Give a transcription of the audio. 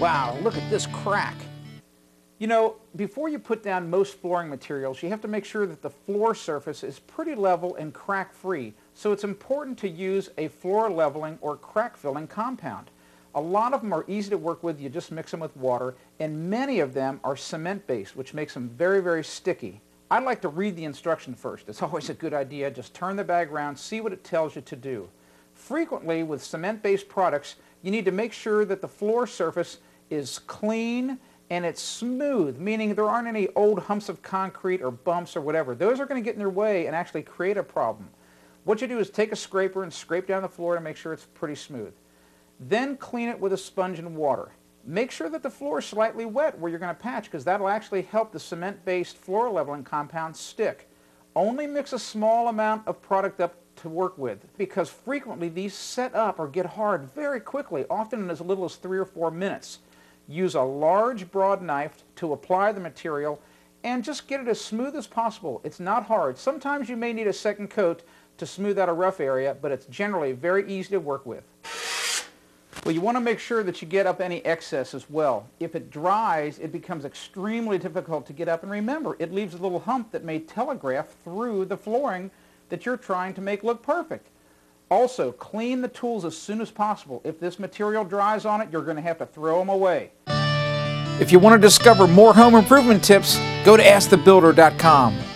Wow, look at this crack. You know, before you put down most flooring materials, you have to make sure that the floor surface is pretty level and crack-free. So it's important to use a floor leveling or crack filling compound. A lot of them are easy to work with. You just mix them with water. And many of them are cement-based, which makes them very, very sticky. I like to read the instruction first. It's always a good idea. Just turn the bag around, see what it tells you to do. Frequently, with cement-based products, you need to make sure that the floor surface is clean and it's smooth, meaning there aren't any old humps of concrete or bumps or whatever. Those are going to get in their way and actually create a problem. What you do is take a scraper and scrape down the floor to make sure it's pretty smooth. Then clean it with a sponge and water. Make sure that the floor is slightly wet where you're going to patch because that'll actually help the cement-based floor leveling compound stick. Only mix a small amount of product up to work with because frequently these set up or get hard very quickly, often in as little as three or four minutes. Use a large broad knife to apply the material and just get it as smooth as possible. It's not hard. Sometimes you may need a second coat to smooth out a rough area, but it's generally very easy to work with. Well, you want to make sure that you get up any excess as well. If it dries, it becomes extremely difficult to get up. And remember, it leaves a little hump that may telegraph through the flooring that you're trying to make look perfect. Also, clean the tools as soon as possible. If this material dries on it, you're going to have to throw them away. If you want to discover more home improvement tips, go to AskTheBuilder.com.